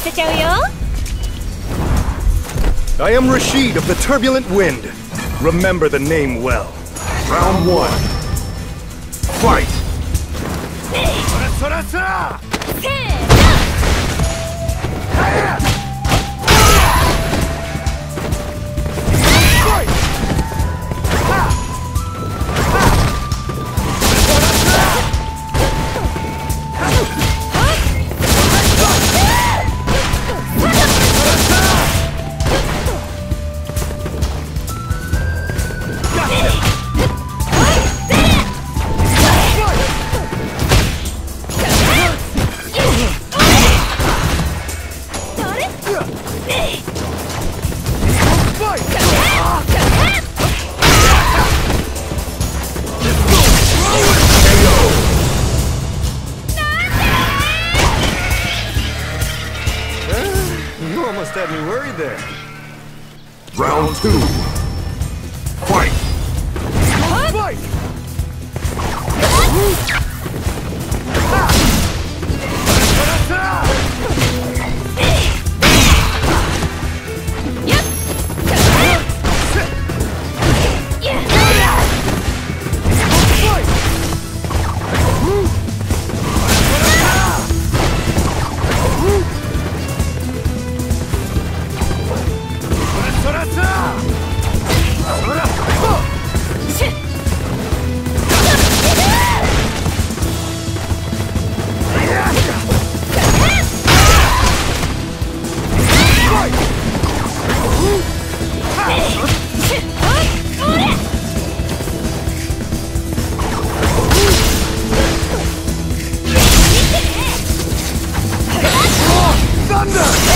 せちゃうよ I am Rashid of the Turbulent Wind. Remember the name well. Round one. Fight! Almost had me worried there. Round two. Fight! Fight! Thunder!